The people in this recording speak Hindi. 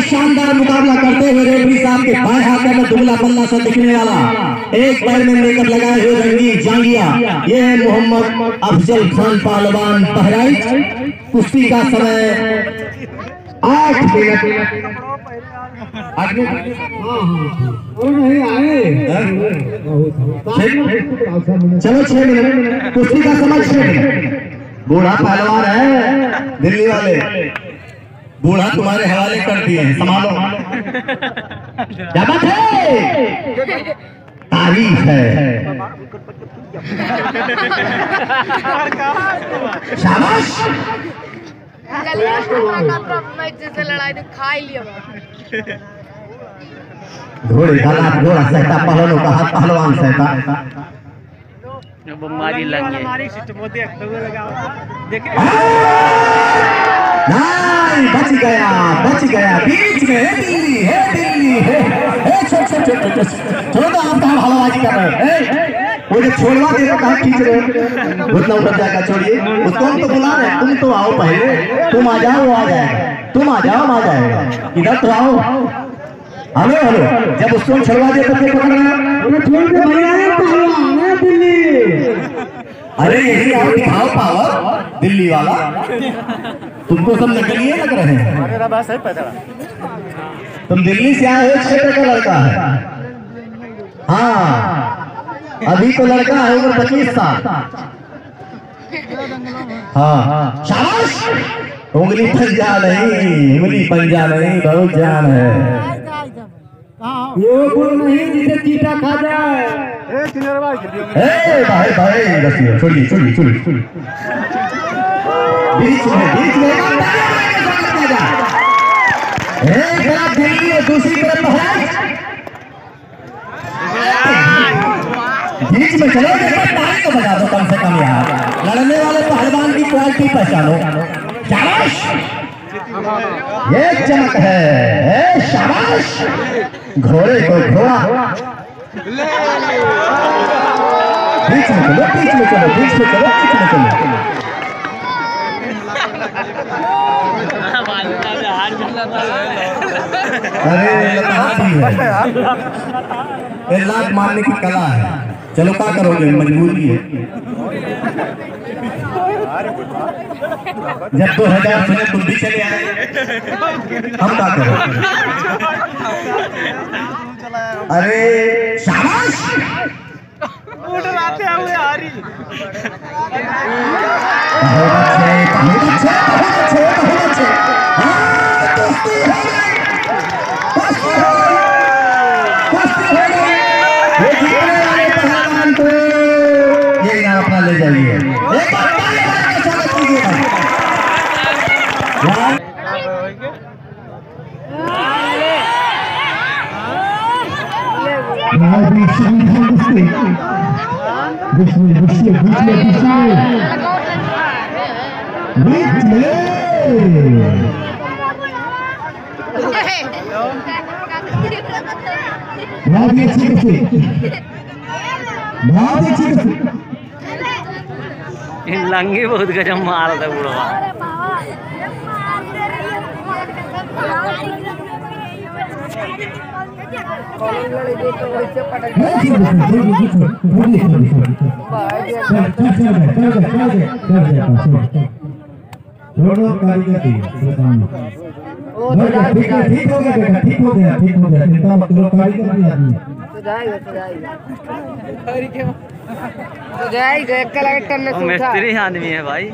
शानदार मुकाबला करते हुए रेफरी साहब के बाएँ हाथ में दुबला पल्ला सा दिखने वाला एक पैर में मेकअप लगाए हुए रंगी जांगिया ये है मोहम्मद अफजल खान पहलवान बहराइच कुश्ती का समय चलो छह मिनट। कुश्ती का समय छह मिनट। बूढ़ा पहलवान है, दिल्ली वाले। बूढ़ा तुम्हारे हवाले कर दिए संभालो। क्या बात है? तारीफ़ है। शाबाश! जैसे लड़ाई तो खाई लिया घोड़े का लात घोड़ा सहता पहलवानों का हाथ पहलवान सहता बीमारी लग गई नहीं बच गया बच गया बीच में है। दिल्ली है। दिल्ली है। ए छोड़ छोड़ छोड़ छोड़ छोड़ तो आप कहाँ हवाबाजी कर रहे हैं। वो जो छोड़वा दे रहे कहाँ खींच रहे घुटना उतर जाएगा छोड़िए। उसको हम तो बुला रहे तुम तो आओ पहले। तुम आ जाओ आ जाएगा। तुम आ जाओ आ जाएगा। इधर तो आओ। Hello hello. जब उसको छुड़वा दे तो फिर पकड़ना दिल्ली अरे, यही आओ दिखाओ, पावर। दिल्ली वाला। तुमको सब नकली लग रहे हैं। तुम दिल्ली से आए हो क्षेत्र का लड़का है। हाँ। अभी तो लड़का है, उम्र पच्चीस साल। हाँ। शाबाश! उंगली पंजा नहीं उंगली पंजा नहीं बहुत जान है। नहीं खा जाए। ए, भाई भाई छोड़िए छोड़िए बीच में में। चलो ताली तो बजा दो कम से कम यार लड़ने वाले पहलवान की क्वालिटी पहचानो शाबाश ये चमक है शाबाश घोड़े को घोड़ा बीच में चलो बीच में चलो बीच में चलो बीच में चलो अरे है लात मारने की कला है चलो क्या करोगे? मजबूरी है। जब दो हज़ार सुने तुम भी चले आए हम क्या करोगे? अरे शाबाश! बहुत अच्छे बहुत अच्छे बहुत अच्छे बहुत अच्छे हाँ, दोस्ती हो गई दोस्ती हो गई दोस्ती हो गई ये जीतने वाले पहलवान को ये इनाम अपना ले जाइए एक बार ताली बजा के स्वागत कीजिए भाई। Abi şimdi hangisi? Güçlü, güçlü, güçlü, güçlü. Güçlü. बहुत ही अच्छी बहुत ही अच्छी कसी लंगी बहुत गजब मार था बुढ़वा। छोड़ो कारीगर दी ठीक हो गया ठीक हो गया, ठीक हो गया, चिंता मत करो, कारीगर भी तो तो तो मिस्त्री आदमी है भाई।